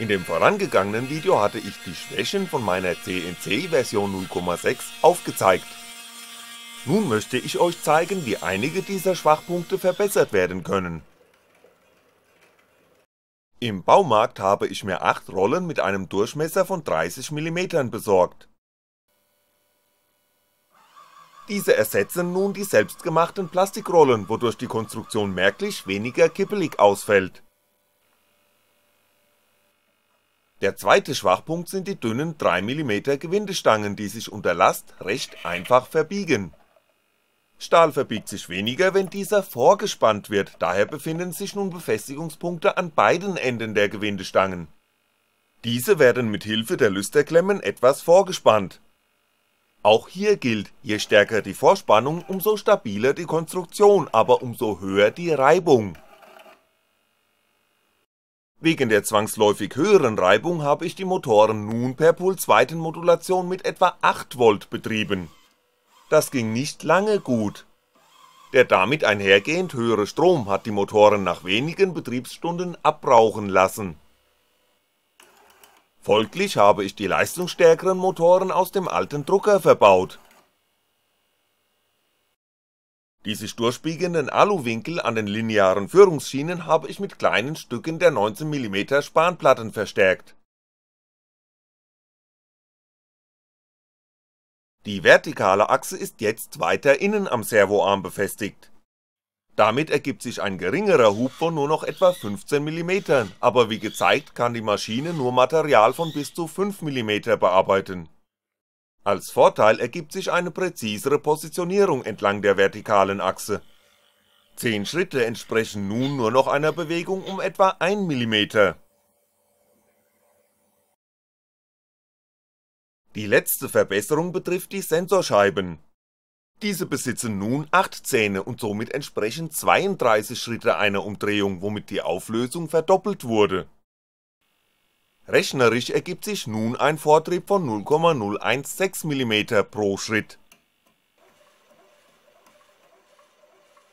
In dem vorangegangenen Video hatte ich die Schwächen von meiner CNC Version 0.6 aufgezeigt. Nun möchte ich euch zeigen, wie einige dieser Schwachpunkte verbessert werden können. Im Baumarkt habe ich mir 8 Rollen mit einem Durchmesser von 30mm besorgt. Diese ersetzen nun die selbstgemachten Plastikrollen, wodurch die Konstruktion merklich weniger kippelig ausfällt Der zweite Schwachpunkt sind die dünnen 3mm Gewindestangen, die sich unter Last recht einfach verbiegen. Stahl verbiegt sich weniger, wenn dieser vorgespannt wird, daher befinden sich nun Befestigungspunkte an beiden Enden der Gewindestangen. Diese werden mit Hilfe der Lüsterklemmen etwas vorgespannt. Auch hier gilt, je stärker die Vorspannung, umso stabiler die Konstruktion, aber umso höher die Reibung Wegen der zwangsläufig höheren Reibung habe ich die Motoren nun per Pulsweitenmodulation mit etwa 8V betrieben. Das ging nicht lange gut. Der damit einhergehend höhere Strom hat die Motoren nach wenigen Betriebsstunden abbrauchen lassen. Folglich habe ich die leistungsstärkeren Motoren aus dem alten Drucker verbaut die sich durchbiegenden Aluwinkel an den linearen Führungsschienen habe ich mit kleinen Stücken der 19mm Spanplatten verstärkt. Die vertikale Achse ist jetzt weiter innen am Servoarm befestigt. Damit ergibt sich ein geringerer Hub von nur noch etwa 15mm, aber wie gezeigt kann die Maschine nur Material von bis zu 5mm bearbeiten als Vorteil ergibt sich eine präzisere Positionierung entlang der vertikalen Achse. 10 Schritte entsprechen nun nur noch einer Bewegung um etwa 1mm. Die letzte Verbesserung betrifft die Sensorscheiben. Diese besitzen nun 8 Zähne und somit entsprechen 32 Schritte einer Umdrehung, womit die Auflösung verdoppelt wurde Rechnerisch ergibt sich nun ein Vortrieb von 0,016mm pro Schritt.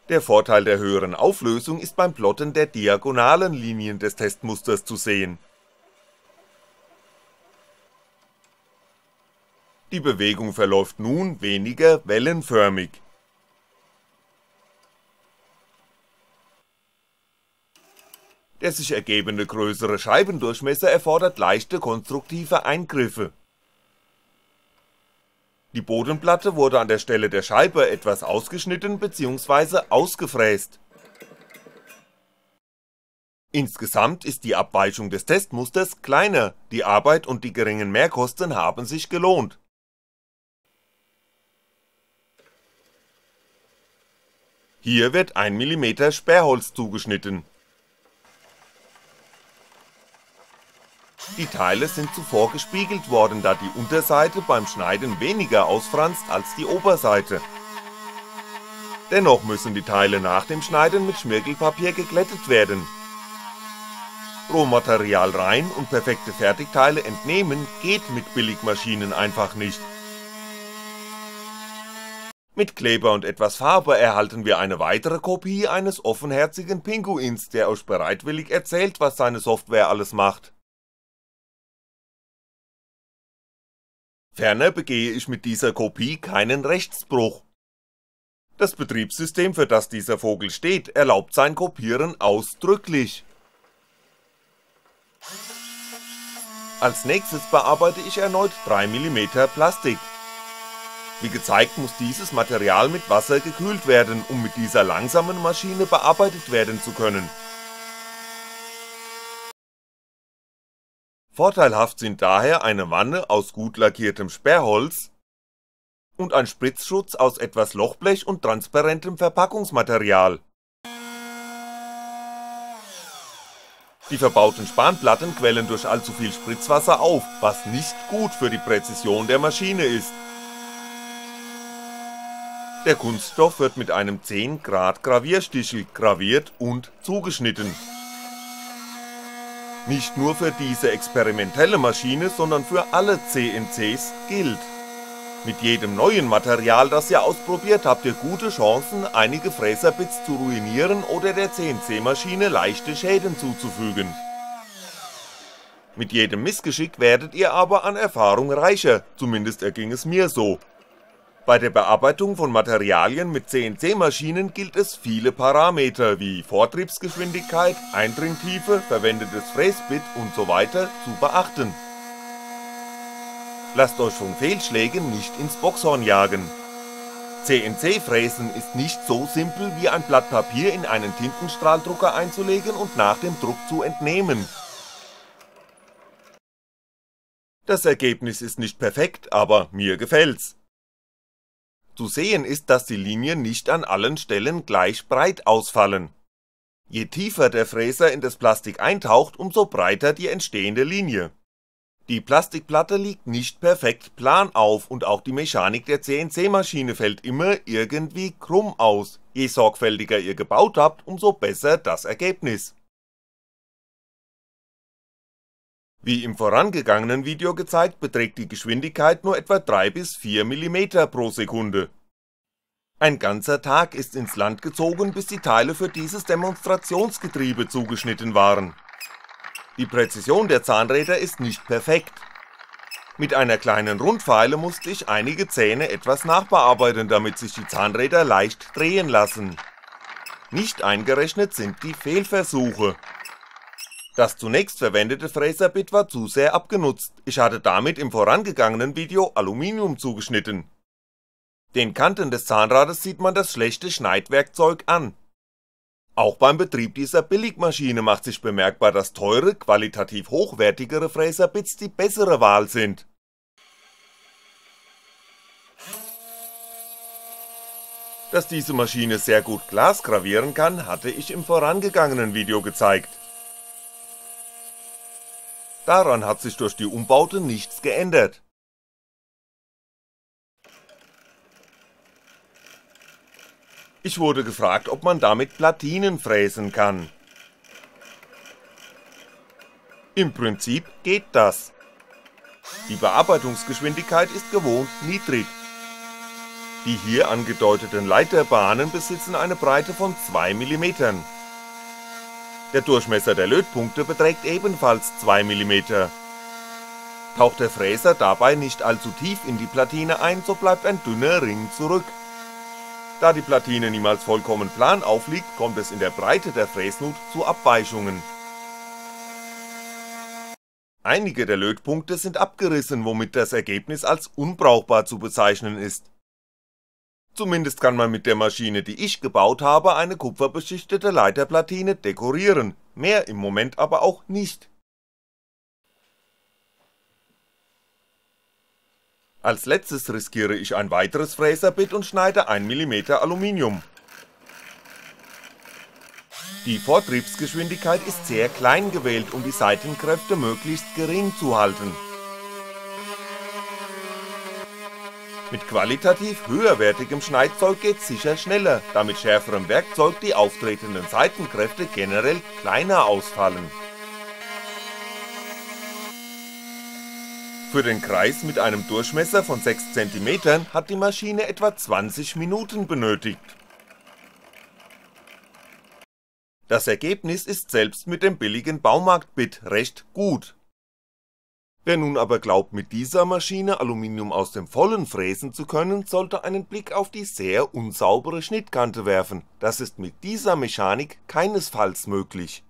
Der Vorteil der höheren Auflösung ist beim Plotten der diagonalen Linien des Testmusters zu sehen. Die Bewegung verläuft nun weniger wellenförmig Der sich ergebende größere Scheibendurchmesser erfordert leichte konstruktive Eingriffe. Die Bodenplatte wurde an der Stelle der Scheibe etwas ausgeschnitten bzw. ausgefräst. Insgesamt ist die Abweichung des Testmusters kleiner, die Arbeit und die geringen Mehrkosten haben sich gelohnt. Hier wird 1mm Sperrholz zugeschnitten Die Teile sind zuvor gespiegelt worden, da die Unterseite beim Schneiden weniger ausfranst als die Oberseite. Dennoch müssen die Teile nach dem Schneiden mit Schmirgelpapier geglättet werden. Rohmaterial rein und perfekte Fertigteile entnehmen geht mit Billigmaschinen einfach nicht. Mit Kleber und etwas Farbe erhalten wir eine weitere Kopie eines offenherzigen Pinguins, der euch bereitwillig erzählt, was seine Software alles macht. Ferner begehe ich mit dieser Kopie keinen Rechtsbruch. Das Betriebssystem, für das dieser Vogel steht, erlaubt sein Kopieren ausdrücklich. Als nächstes bearbeite ich erneut 3mm Plastik. Wie gezeigt muss dieses Material mit Wasser gekühlt werden, um mit dieser langsamen Maschine bearbeitet werden zu können Vorteilhaft sind daher eine Wanne aus gut lackiertem Sperrholz und ein Spritzschutz aus etwas Lochblech und transparentem Verpackungsmaterial. Die verbauten Spanplatten quellen durch allzu viel Spritzwasser auf, was nicht gut für die Präzision der Maschine ist. Der Kunststoff wird mit einem 10 Grad Gravierstichel graviert und zugeschnitten nicht nur für diese experimentelle Maschine, sondern für alle CNCs gilt. Mit jedem neuen Material, das ihr ausprobiert, habt ihr gute Chancen, einige Fräserbits zu ruinieren oder der CNC-Maschine leichte Schäden zuzufügen. Mit jedem Missgeschick werdet ihr aber an Erfahrung reicher, zumindest erging es mir so. Bei der Bearbeitung von Materialien mit CNC-Maschinen gilt es viele Parameter wie Vortriebsgeschwindigkeit, Eindringtiefe, verwendetes Fräsbit usw. zu beachten. Lasst euch von Fehlschlägen nicht ins Boxhorn jagen. CNC-Fräsen ist nicht so simpel wie ein Blatt Papier in einen Tintenstrahldrucker einzulegen und nach dem Druck zu entnehmen Das Ergebnis ist nicht perfekt, aber mir gefällt's. Zu sehen ist, dass die Linien nicht an allen Stellen gleich breit ausfallen. Je tiefer der Fräser in das Plastik eintaucht, umso breiter die entstehende Linie. Die Plastikplatte liegt nicht perfekt plan auf und auch die Mechanik der CNC-Maschine fällt immer irgendwie krumm aus, je sorgfältiger ihr gebaut habt, umso besser das Ergebnis. Wie im vorangegangenen Video gezeigt, beträgt die Geschwindigkeit nur etwa 3 bis 4 mm pro Sekunde. Ein ganzer Tag ist ins Land gezogen, bis die Teile für dieses Demonstrationsgetriebe zugeschnitten waren. Die Präzision der Zahnräder ist nicht perfekt. Mit einer kleinen Rundfeile musste ich einige Zähne etwas nachbearbeiten, damit sich die Zahnräder leicht drehen lassen. Nicht eingerechnet sind die Fehlversuche, das zunächst verwendete Fräserbit war zu sehr abgenutzt, ich hatte damit im vorangegangenen Video Aluminium zugeschnitten. Den Kanten des Zahnrades sieht man das schlechte Schneidwerkzeug an. Auch beim Betrieb dieser Billigmaschine macht sich bemerkbar, dass teure, qualitativ hochwertigere Fräserbits die bessere Wahl sind. Dass diese Maschine sehr gut Glas gravieren kann, hatte ich im vorangegangenen Video gezeigt Daran hat sich durch die Umbaute nichts geändert. Ich wurde gefragt, ob man damit Platinen fräsen kann. Im Prinzip geht das. Die Bearbeitungsgeschwindigkeit ist gewohnt niedrig. Die hier angedeuteten Leiterbahnen besitzen eine Breite von 2mm der Durchmesser der Lötpunkte beträgt ebenfalls 2mm. Taucht der Fräser dabei nicht allzu tief in die Platine ein, so bleibt ein dünner Ring zurück. Da die Platine niemals vollkommen plan aufliegt, kommt es in der Breite der Fräsnut zu Abweichungen. Einige der Lötpunkte sind abgerissen, womit das Ergebnis als unbrauchbar zu bezeichnen ist Zumindest kann man mit der Maschine, die ich gebaut habe, eine kupferbeschichtete Leiterplatine dekorieren, mehr im Moment aber auch nicht. Als letztes riskiere ich ein weiteres Fräserbit und schneide 1mm Aluminium. Die Vortriebsgeschwindigkeit ist sehr klein gewählt, um die Seitenkräfte möglichst gering zu halten Mit qualitativ höherwertigem Schneidzeug geht's sicher schneller, da mit schärferem Werkzeug die auftretenden Seitenkräfte generell kleiner ausfallen. Für den Kreis mit einem Durchmesser von 6cm hat die Maschine etwa 20 Minuten benötigt. Das Ergebnis ist selbst mit dem billigen Baumarktbit recht gut Wer nun aber glaubt mit dieser Maschine Aluminium aus dem Vollen fräsen zu können, sollte einen Blick auf die sehr unsaubere Schnittkante werfen, das ist mit dieser Mechanik keinesfalls möglich.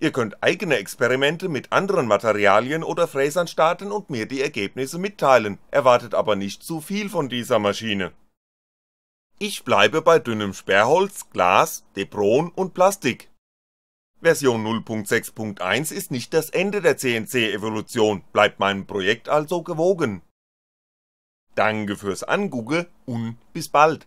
Ihr könnt eigene Experimente mit anderen Materialien oder Fräsern starten und mir die Ergebnisse mitteilen, erwartet aber nicht zu viel von dieser Maschine. Ich bleibe bei dünnem Sperrholz, Glas, Depron und Plastik Version 0.6.1 ist nicht das Ende der CNC-Evolution, bleibt meinem Projekt also gewogen. Danke fürs Angugge und bis bald